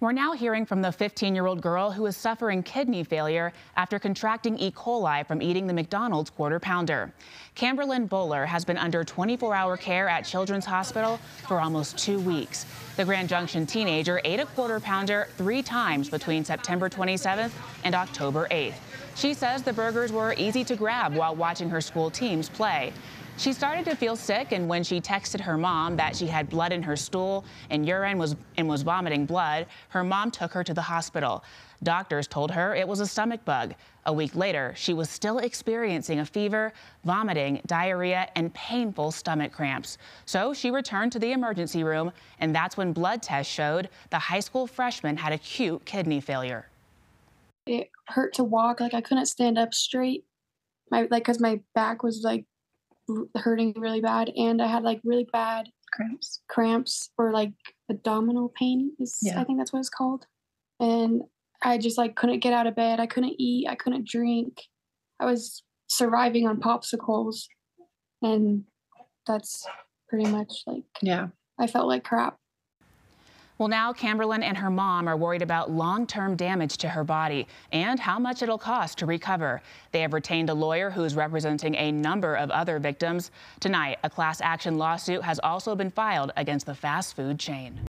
We're now hearing from the 15 year old girl who is suffering kidney failure after contracting E. coli from eating the McDonald's quarter pounder. Camberlyn Bohler has been under 24 hour care at Children's Hospital for almost two weeks. The Grand Junction teenager ate a quarter pounder three times between September 27th and October 8th. She says the burgers were easy to grab while watching her school teams play. She started to feel sick, and when she texted her mom that she had blood in her stool and urine was and was vomiting blood, her mom took her to the hospital. Doctors told her it was a stomach bug. A week later, she was still experiencing a fever, vomiting, diarrhea, and painful stomach cramps. So she returned to the emergency room, and that's when blood tests showed the high school freshman had acute kidney failure. It hurt to walk, like I couldn't stand up straight. My like cuz my back was like hurting really bad and I had like really bad cramps cramps or like abdominal pain is Yeah. I think that's what it's called. And I just like couldn't get out of bed. I couldn't eat. I couldn't drink. I was surviving on popsicles and that's pretty much like yeah I felt like crap. Well, now Camberlyn and her mom are worried about long term damage to her body and how much it'll cost to recover. They have retained a lawyer who's representing a number of other victims. Tonight, a class action lawsuit has also been filed against the fast food chain.